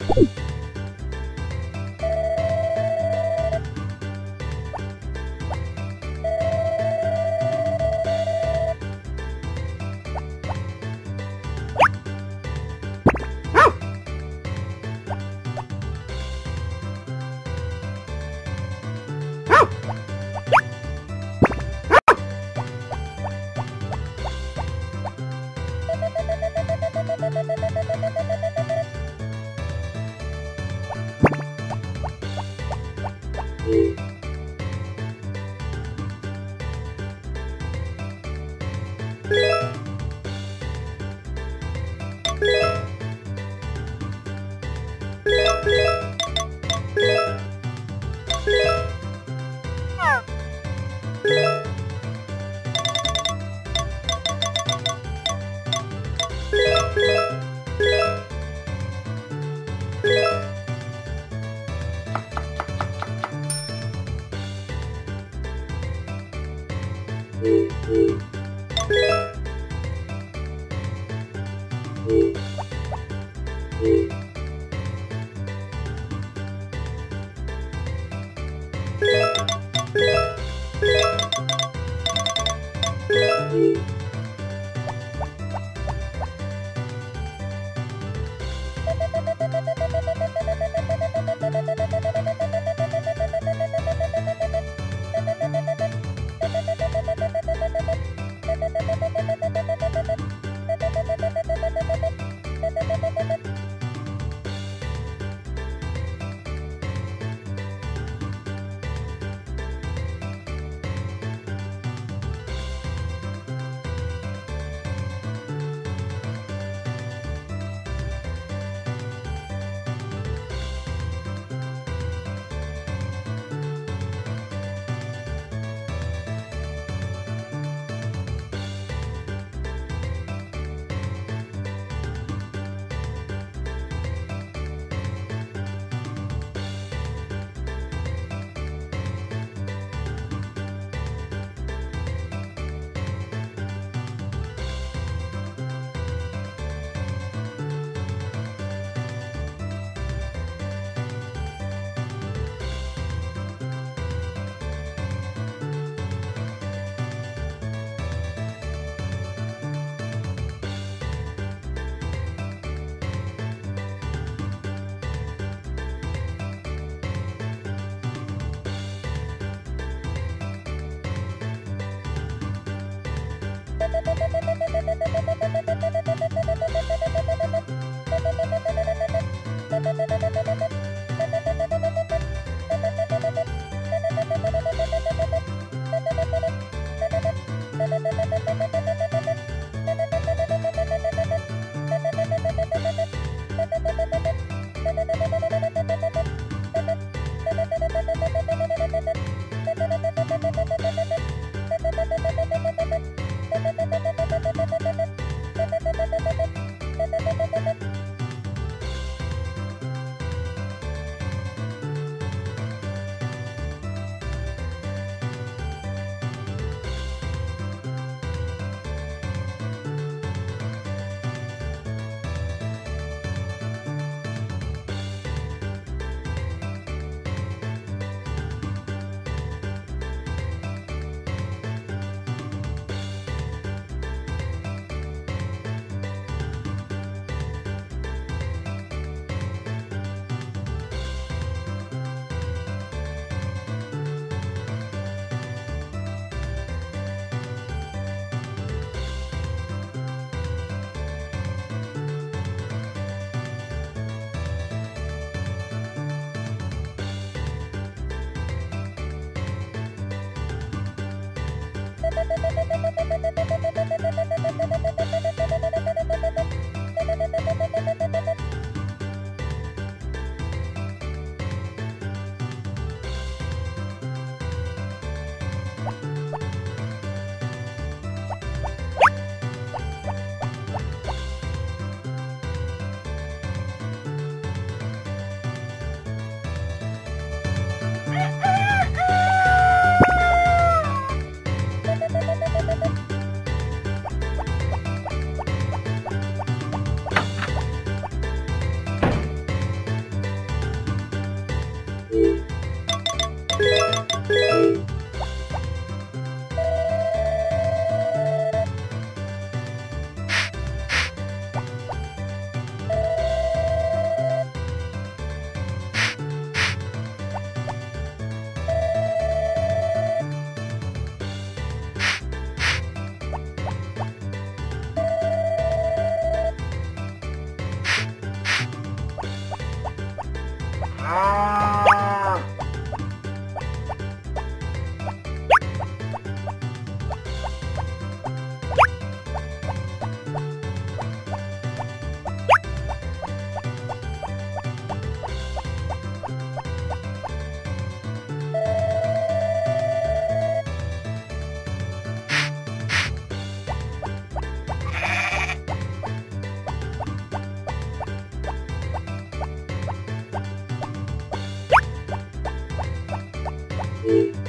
Thank you. Bye.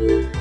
Música